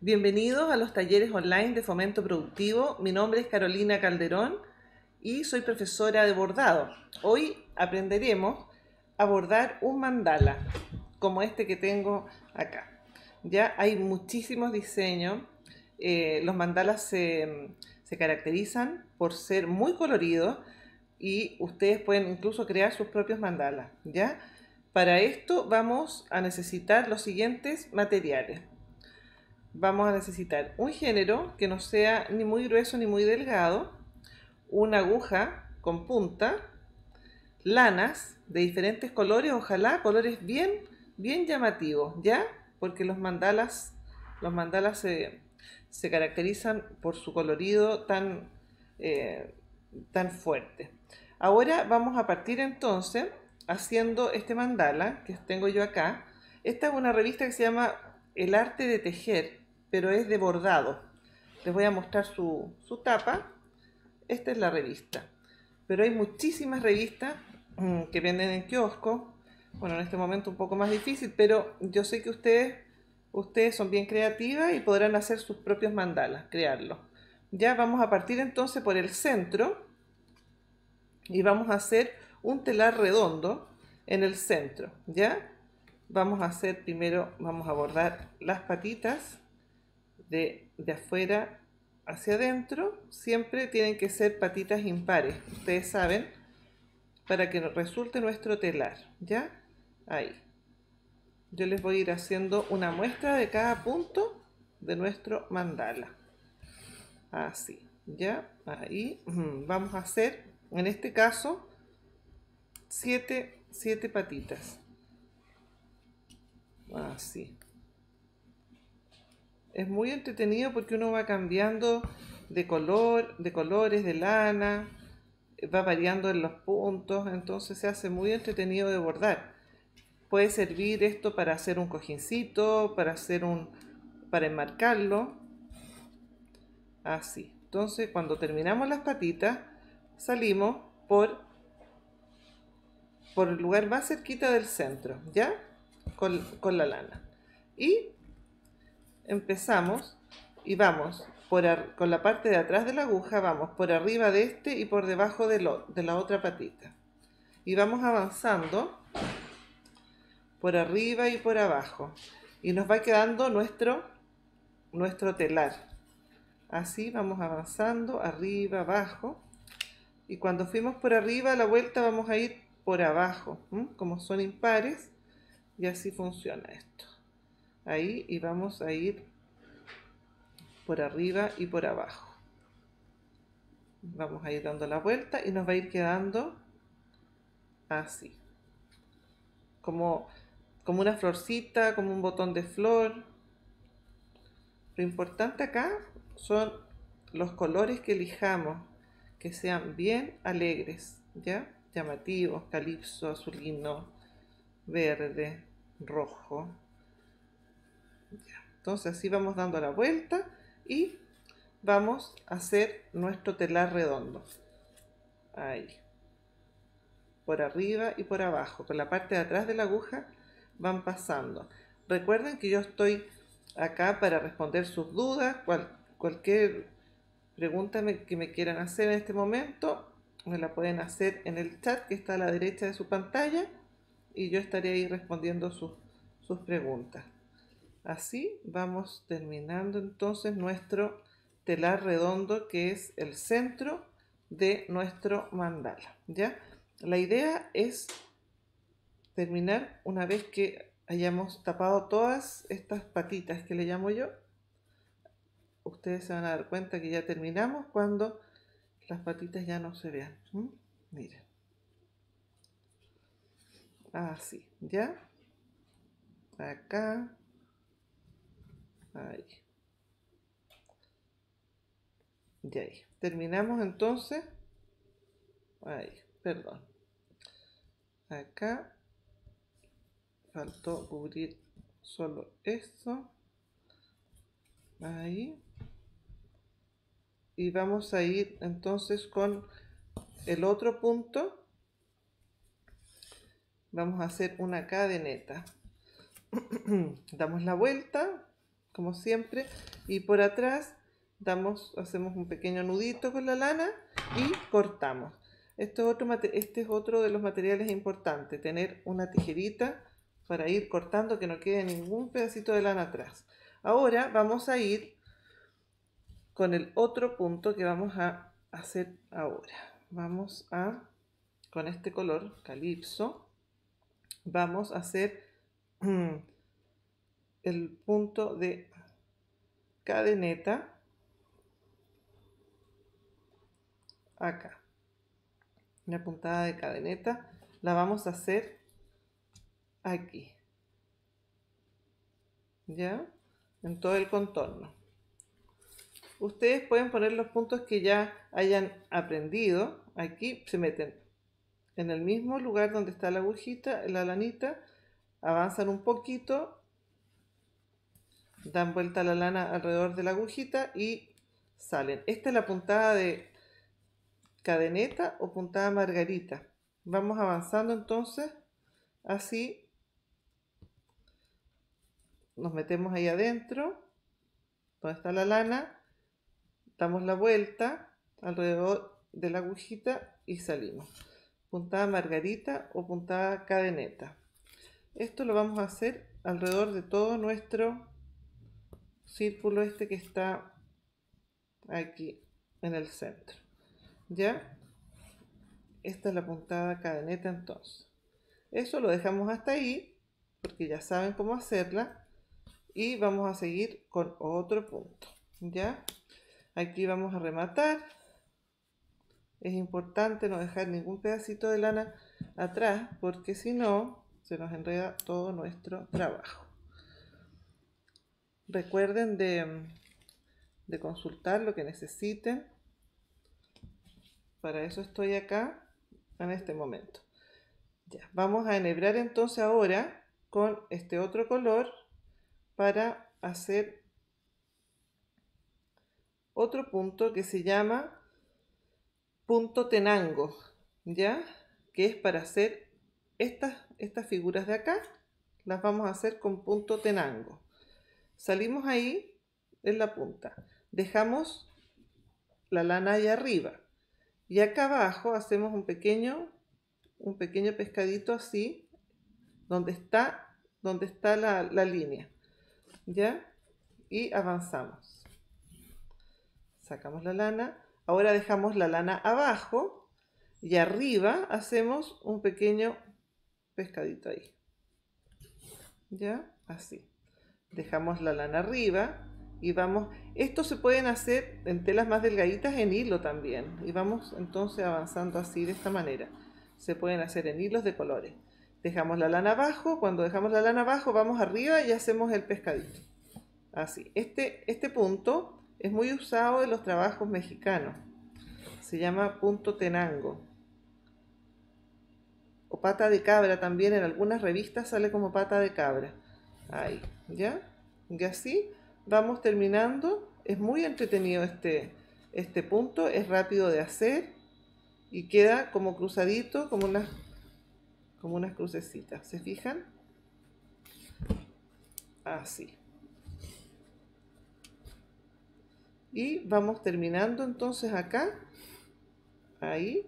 Bienvenidos a los talleres online de fomento productivo. Mi nombre es Carolina Calderón y soy profesora de bordado. Hoy aprenderemos a bordar un mandala como este que tengo acá. Ya hay muchísimos diseños. Eh, los mandalas se, se caracterizan por ser muy coloridos y ustedes pueden incluso crear sus propios mandalas. ¿ya? Para esto vamos a necesitar los siguientes materiales vamos a necesitar un género que no sea ni muy grueso ni muy delgado, una aguja con punta, lanas de diferentes colores, ojalá colores bien, bien llamativos, ¿ya? Porque los mandalas, los mandalas se, caracterizan por su colorido tan, eh, tan fuerte. Ahora vamos a partir entonces haciendo este mandala que tengo yo acá. Esta es una revista que se llama El arte de tejer pero es de bordado. Les voy a mostrar su, tapa. Esta es la revista. Pero hay muchísimas revistas mm, que venden en kiosco. Bueno, en este momento un poco más difícil, pero yo sé que ustedes, ustedes son bien creativas y podrán hacer sus propios mandalas, crearlos. Ya vamos a partir entonces por el centro y vamos a hacer un telar redondo en el centro, ¿ya? Vamos a hacer primero, vamos a bordar las patitas de, afuera hacia adentro, siempre tienen que ser patitas impares, ustedes saben, para que resulte nuestro telar, ¿ya? Ahí. Yo les voy a ir haciendo una muestra de cada punto de nuestro mandala. Así, ¿ya? Ahí. Vamos a hacer, en este caso, siete, siete patitas. Así es muy entretenido porque uno va cambiando de color, de colores, de lana, va variando en los puntos, entonces se hace muy entretenido de bordar. Puede servir esto para hacer un cojincito, para hacer un para enmarcarlo. Así. Entonces, cuando terminamos las patitas, salimos por por el lugar más cerquita del centro, ¿ya? Con, con la lana. Y empezamos y vamos por con la parte de atrás de la aguja, vamos por arriba de este y por debajo de, lo, de la otra patita. Y vamos avanzando por arriba y por abajo. Y nos va quedando nuestro, nuestro telar. Así vamos avanzando, arriba, abajo. Y cuando fuimos por arriba, a la vuelta vamos a ir por abajo, como son impares. Y así funciona esto ahí y vamos a ir por arriba y por abajo. Vamos a ir dando la vuelta y nos va a ir quedando así. Como, como una florcita, como un botón de flor. Lo importante acá son los colores que elijamos, que sean bien alegres, ¿ya? Llamativos, calipso, azulino, verde, rojo, entonces así vamos dando la vuelta y vamos a hacer nuestro telar redondo. Ahí. Por arriba y por abajo. Con la parte de atrás de la aguja van pasando. Recuerden que yo estoy acá para responder sus dudas. cualquier pregunta que me quieran hacer en este momento, me la pueden hacer en el chat que está a la derecha de su pantalla y yo estaré ahí respondiendo sus, sus preguntas. Así vamos terminando entonces nuestro telar redondo que es el centro de nuestro mandala. ¿ya? La idea es terminar una vez que hayamos tapado todas estas patitas que le llamo yo. Ustedes se van a dar cuenta que ya terminamos cuando las patitas ya no se vean. Miren. Así, ¿ya? Acá. Ahí. Y ahí. Terminamos entonces. Ahí, perdón. Acá faltó cubrir solo esto. Ahí. Y vamos a ir entonces con el otro punto. Vamos a hacer una cadeneta. Damos la vuelta como siempre, y por atrás damos, hacemos un pequeño nudito con la lana y cortamos. Esto es otro, este es otro de los materiales importantes, tener una tijerita para ir cortando que no quede ningún pedacito de lana atrás. Ahora vamos a ir con el otro punto que vamos a hacer ahora. Vamos a, con este color, calipso, vamos a hacer el punto de cadeneta acá. Una puntada de cadeneta la vamos a hacer aquí. ¿Ya? En todo el contorno. Ustedes pueden poner los puntos que ya hayan aprendido. Aquí se meten en el mismo lugar donde está la agujita, la lanita, avanzan un poquito, dan vuelta la lana alrededor de la agujita y salen. Esta es la puntada de cadeneta o puntada margarita. Vamos avanzando entonces así. Nos metemos ahí adentro, donde está la lana, damos la vuelta alrededor de la agujita y salimos. Puntada margarita o puntada cadeneta. Esto lo vamos a hacer alrededor de todo nuestro círculo este que está aquí en el centro. ¿Ya? Esta es la puntada cadeneta entonces. Eso lo dejamos hasta ahí porque ya saben cómo hacerla y vamos a seguir con otro punto. ¿Ya? Aquí vamos a rematar. Es importante no dejar ningún pedacito de lana atrás porque si no se nos enreda todo nuestro trabajo. Recuerden de, de consultar lo que necesiten. Para eso estoy acá en este momento. Ya, vamos a enhebrar entonces ahora con este otro color para hacer otro punto que se llama punto tenango, ¿ya? Que es para hacer estas, estas figuras de acá, las vamos a hacer con punto tenango. Salimos ahí en la punta, dejamos la lana ahí arriba y acá abajo hacemos un pequeño, un pequeño pescadito así, donde está, donde está la, la línea, ¿ya? Y avanzamos sacamos la lana, ahora dejamos la lana abajo y arriba hacemos un pequeño pescadito ahí. ¿Ya? Así. Dejamos la lana arriba y vamos, estos se pueden hacer en telas más delgaditas en hilo también y vamos entonces avanzando así de esta manera. Se pueden hacer en hilos de colores. Dejamos la lana abajo, cuando dejamos la lana abajo vamos arriba y hacemos el pescadito. Así. Este, este punto es muy usado en los trabajos mexicanos. Se llama punto tenango. O pata de cabra también en algunas revistas sale como pata de cabra. Ahí, ¿ya? Y así vamos terminando. Es muy entretenido este, este punto, es rápido de hacer y queda como cruzadito, como unas, como unas crucecitas. ¿Se fijan? Así. y vamos terminando entonces acá ahí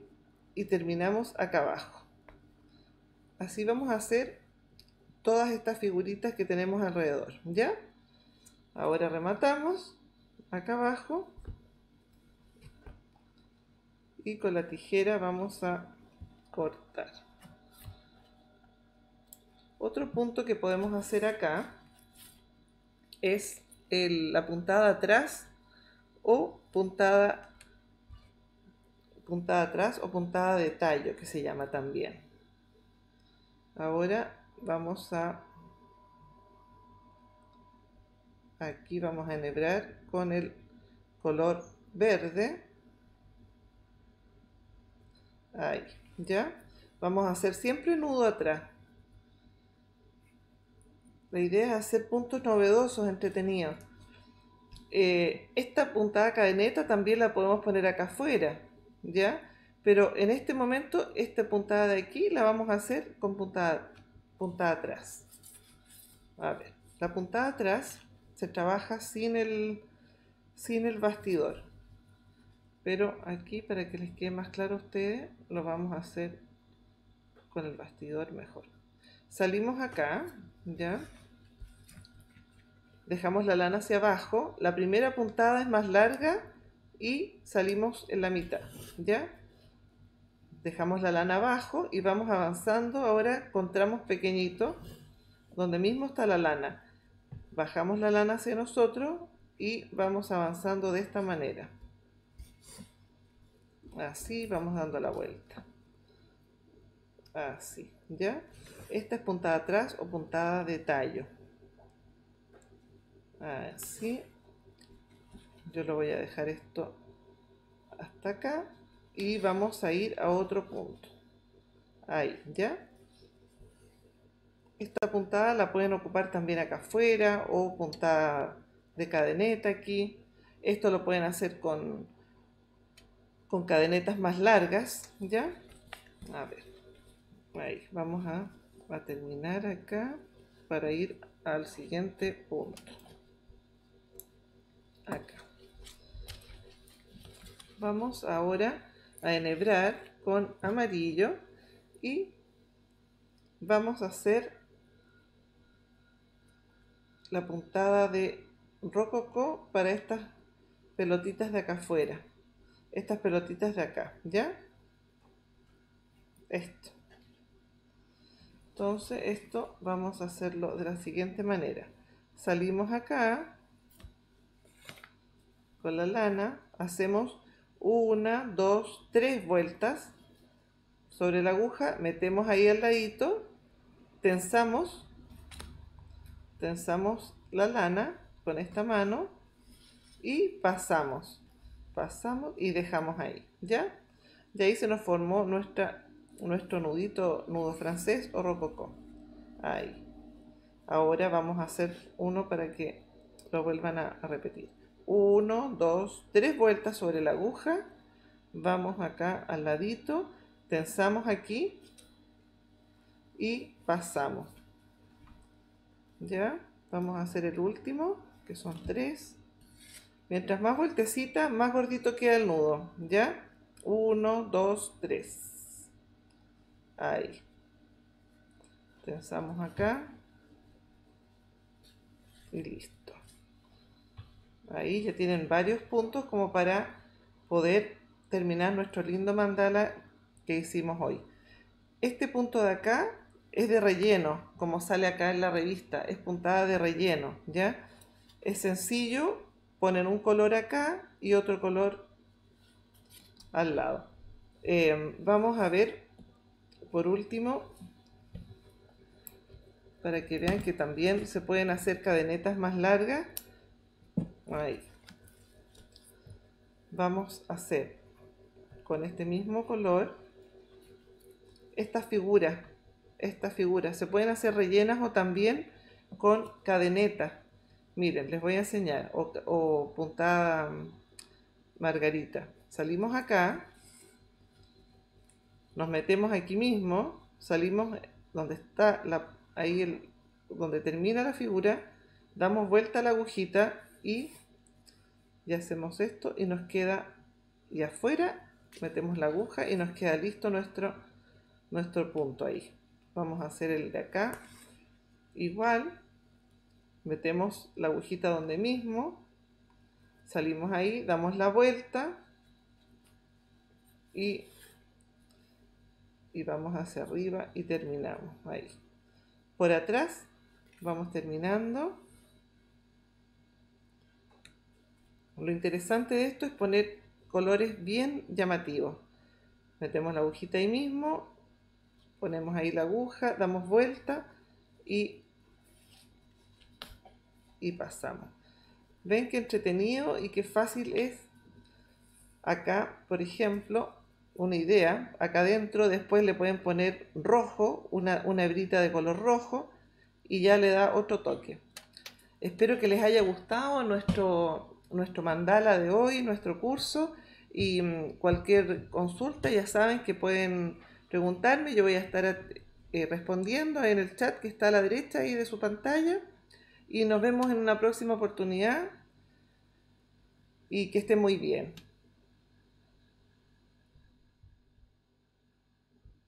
y terminamos acá abajo así vamos a hacer todas estas figuritas que tenemos alrededor ya ahora rematamos acá abajo. Y con la tijera vamos a cortar. Otro punto que podemos hacer acá es la puntada atrás o puntada, puntada atrás o puntada de tallo que se llama también. Ahora vamos a aquí vamos a enhebrar con el color verde. Ahí ya vamos a hacer siempre nudo atrás. La idea es hacer puntos novedosos entretenidos. Eh, esta puntada cadeneta también la podemos poner acá afuera, ¿ya? Pero en este momento, esta puntada de aquí la vamos a hacer con puntada, puntada atrás. A ver, la puntada atrás se trabaja sin el, sin el bastidor. Pero aquí, para que les quede más claro a ustedes, lo vamos a hacer con el bastidor mejor. Salimos acá, ¿ya? Dejamos la lana hacia abajo. La primera puntada es más larga y salimos en la mitad, ¿ya? Dejamos la lana abajo y vamos avanzando ahora con tramos pequeñitos, donde mismo está la lana. Bajamos la lana hacia nosotros y vamos avanzando de esta manera. Así vamos dando la vuelta. Así, ¿ya? Esta es puntada atrás o puntada de tallo. Así. Yo lo voy a dejar esto hasta acá y vamos a ir a otro punto. Ahí, ¿ya? Esta puntada la pueden ocupar también acá afuera o puntada de cadeneta aquí. Esto lo pueden hacer con, con cadenetas más largas, ¿ya? A ver, ahí, vamos a, a terminar acá para ir al siguiente punto. Acá. Vamos ahora a enhebrar con amarillo y vamos a hacer la puntada de rococó para estas pelotitas de acá afuera. Estas pelotitas de acá ¿ya? esto. Entonces esto vamos a hacerlo de la siguiente manera. Salimos acá con la lana hacemos una, dos, tres vueltas sobre la aguja, metemos ahí al ladito, tensamos, tensamos la lana con esta mano y pasamos, pasamos y dejamos ahí, ¿ya? Y ahí se nos formó nuestra, nuestro nudito, nudo francés o rococó. Ahí. Ahora vamos a hacer uno para que lo vuelvan a repetir. 1, 2, 3 vueltas sobre la aguja. Vamos acá al ladito, tensamos aquí y pasamos. ¿Ya? Vamos a hacer el último, que son 3. Mientras más vueltecita, más gordito queda el nudo. ¿Ya? 1, 2, 3. Ahí. Tensamos acá. Y listo. Ahí ya tienen varios puntos como para poder terminar nuestro lindo mandala que hicimos hoy. Este punto de acá es de relleno, como sale acá en la revista, es puntada de relleno, ¿ya? Es sencillo, ponen un color acá y otro color al lado. Eh, vamos a ver, por último, para que vean que también se pueden hacer cadenetas más largas ahí vamos a hacer con este mismo color estas figuras estas figuras se pueden hacer rellenas o también con cadeneta. Miren les voy a enseñar. O, puntada margarita. Salimos acá. Nos metemos aquí mismo. Salimos donde está la, ahí el, donde termina la figura. Damos vuelta a la agujita y y hacemos esto y nos queda y afuera metemos la aguja y nos queda listo nuestro nuestro punto ahí. Vamos a hacer el de acá. Igual metemos la agujita donde mismo salimos ahí damos la vuelta y y vamos hacia arriba y terminamos ahí. Por atrás vamos terminando Lo interesante de esto es poner colores bien llamativos. Metemos la agujita ahí mismo, ponemos ahí la aguja, damos vuelta y, y pasamos. Ven qué entretenido y qué fácil es. Acá, por ejemplo, una idea. Acá adentro después le pueden poner rojo, una, una hebrita de color rojo y ya le da otro toque. Espero que les haya gustado nuestro nuestro mandala de hoy, nuestro curso y mm, cualquier consulta ya saben que pueden preguntarme, yo voy a estar eh, respondiendo en el chat que está a la derecha ahí de su pantalla y nos vemos en una próxima oportunidad y que esté muy bien.